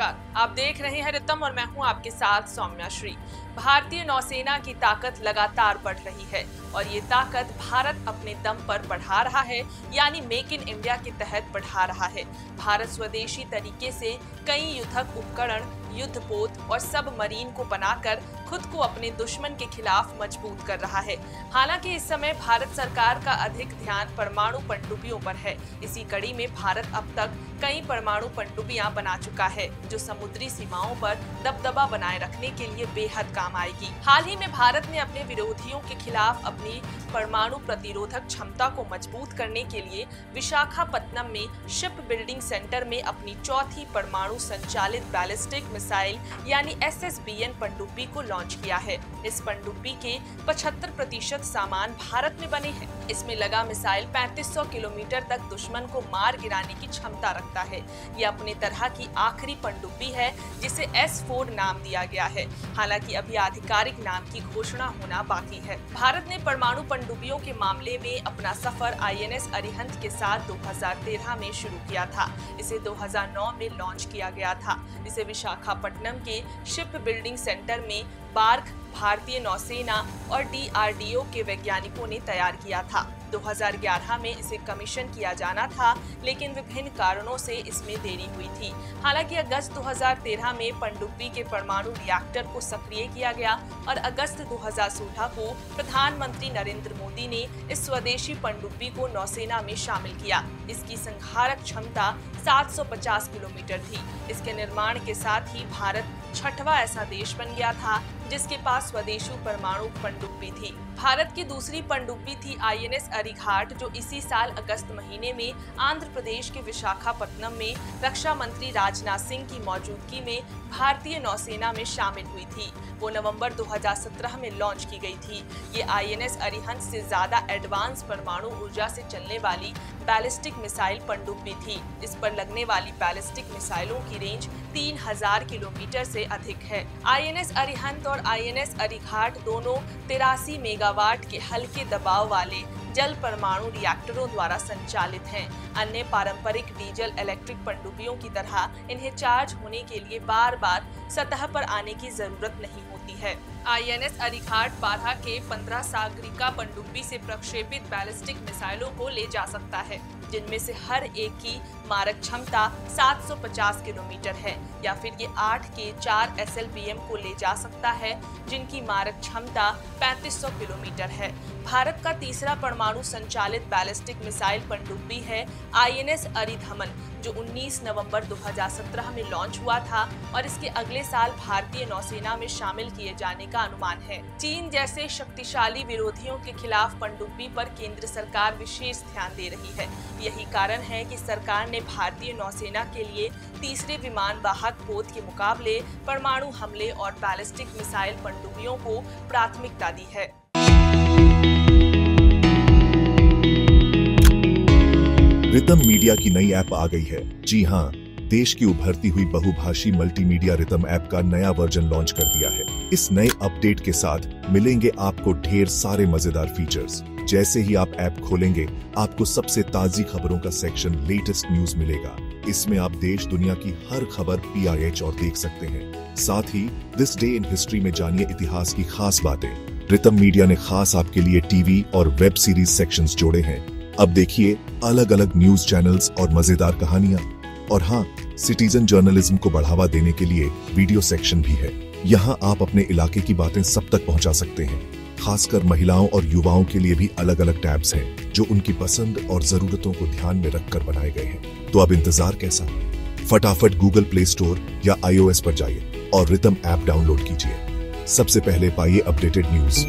Scott. आप देख रहे हैं रितम और मैं हूँ आपके साथ सौम्या श्री। भारतीय नौसेना की ताकत लगातार बढ़ रही है और ये ताकत भारत अपने दम पर बढ़ा रहा है, यानी मेक इन इंडिया के तहत बढ़ा रहा है। भारत स्वदेशी तरीके से कई युद्धक उपकरण, युद्धपोत और सब मरीन को बनाकर खुद को अपने दुश्मन के खिलाफ मज़बूत कर रहा है। हालाँकि इस समय भारत सरकार का अधिक ध्यान परमाणु पनडुब्बियों पर है। इसी कड़ी में भारत अब तक कई परमाणु पनडुब्बियाँ बना चुका है, जो समुद्री सीमाओं पर दबदबा बनाए रखने के लिए बेहद काम आएगी। हाल ही में भारत ने अपने विरोधियों के खिलाफ अपनी परमाणु प्रतिरोधक क्षमता को मज़बूत करने के लिए विशाखापत्तनम में शिप बिल्डिंग सेंटर में अपनी चौथी परमाणु संचालित बैलिस्टिक मिसाइल यानी एस पनडुब्बी को लॉन्च किया है। इस पनडुब्बी के 75 प्रतिशत सामान भारत में बने हैं। इसमें लगा मिसाइल 3500 किलोमीटर तक दुश्मन को मार गिराने की क्षमता रखता है। ये अपनी तरह की आखिरी पनडुब्बी है, जिसे एस फोर नाम दिया गया है। हालाँकि अभी आधिकारिक नाम की घोषणा होना बाकी है। भारत ने परमाणु पनडुब्बियों के मामले में अपना सफ़र आईएनएस अरिहंत के साथ 2013 में शुरू किया था। इसे 2009 में लॉन्च किया गया था। इसे विशाखापट्टनम के शिप बिल्डिंग सेंटर में बार्क भारतीय नौसेना और डीआरडीओ के वैज्ञानिकों ने तैयार किया था। 2011 में इसे कमीशन किया जाना था, लेकिन विभिन्न कारणों से इसमें देरी हुई थी। हालाँकि अगस्त 2013 में पनडुब्बी के परमाणु रिएक्टर को सक्रिय किया गया और अगस्त 2016 को प्रधानमंत्री नरेंद्र मोदी ने इस स्वदेशी पनडुब्बी को नौसेना में शामिल किया। इसकी संहारक क्षमता 750 किलोमीटर थी। इसके निर्माण के साथ ही भारत छठवा ऐसा देश बन गया था जिसके पास स्वदेशी परमाणु पनडुब्बी थी। भारत की दूसरी पनडुब्बी थी आईएनएस अरिघाट, जो इसी साल अगस्त महीने में आंध्र प्रदेश के विशाखापत्तनम में रक्षा मंत्री राजनाथ सिंह की मौजूदगी में भारतीय नौसेना में शामिल हुई थी। वो नवंबर 2017 में लॉन्च की गई थी। ये आईएनएस अरिहंत से ज़्यादा एडवांस परमाणु ऊर्जा से चलने वाली बैलिस्टिक मिसाइल पनडुब्बी थी। इस पर लगने वाली बैलिस्टिक मिसाइलों की रेंज 3000 किलोमीटर से अधिक है। आईएनएस अरिहंत और आईएनएस अरिघाट दोनों तिरासी मेगावाट के हल्के दबाव वाले जल परमाणु रिएक्टरों द्वारा संचालित हैं। अन्य पारंपरिक डीजल इलेक्ट्रिक पनडुब्बियों की तरह इन्हें चार्ज होने के लिए बार बार सतह पर आने की ज़रूरत नहीं होती है। आईएनएस अरिघाट बारह के 15 सागरिका पनडुब्बी से प्रक्षेपित बैलिस्टिक मिसाइलों को ले जा सकता है, जिनमें से हर एक की मारक क्षमता 750 किलोमीटर है, या फिर ये आठ के चार एस को ले जा सकता है, जिनकी मारक क्षमता 3500 किलोमीटर है। भारत का तीसरा परमाणु संचालित बैलिस्टिक मिसाइल पनडुब्बी है आईएनएस अरिधमन जो 19 नवंबर 2017 में लॉन्च हुआ था और इसके अगले साल भारतीय नौसेना में शामिल किए जाने का अनुमान है। चीन जैसे शक्तिशाली विरोधियों के खिलाफ पनडुब्बी पर केंद्र सरकार विशेष ध्यान दे रही है। यही कारण है कि सरकार ने भारतीय नौसेना के लिए तीसरे विमान वाहक पोत के मुकाबले परमाणु हमले और बैलिस्टिक मिसाइल पनडुब्बियों को प्राथमिकता दी है। रितम मीडिया की नई ऐप आ गई है। जी हाँ देश की उभरती हुई बहुभाषी मल्टीमीडिया रितम ऐप का नया वर्जन लॉन्च कर दिया है। इस नए अपडेट के साथ मिलेंगे आपको ढेर सारे मज़ेदार फीचर्स जैसे ही आप ऐप खोलेंगे, आपको सबसे ताजी खबरों का सेक्शन लेटेस्ट न्यूज़ मिलेगा। इसमें आप देश, दुनिया की हर खबर पीआरएच और देख सकते हैं। साथ ही दिस डे इन हिस्ट्री में जानिए इतिहास की खास बातें। रितम मीडिया ने खास आपके लिए टीवी और वेब सीरीज़ सेक्शंस जोड़े हैं। अब देखिए अलग अलग न्यूज़ चैनल्स और मज़ेदार कहानियाँ। और हाँ सिटीजन जर्नलिज्म को बढ़ावा देने के लिए वीडियो सेक्शन भी है। यहाँ आप अपने इलाके की बातें सब तक पहुँचा सकते हैं। खासकर महिलाओं और युवाओं के लिए भी अलग अलग टैब्स हैं, जो उनकी पसंद और जरूरतों को ध्यान में रखकर बनाए गए हैं। तो अब इंतज़ार कैसा? फटाफट गूगल प्ले स्टोर या आईओएस पर जाइए और रितम ऐप डाउनलोड कीजिए। सबसे पहले पाइए अपडेटेड न्यूज़।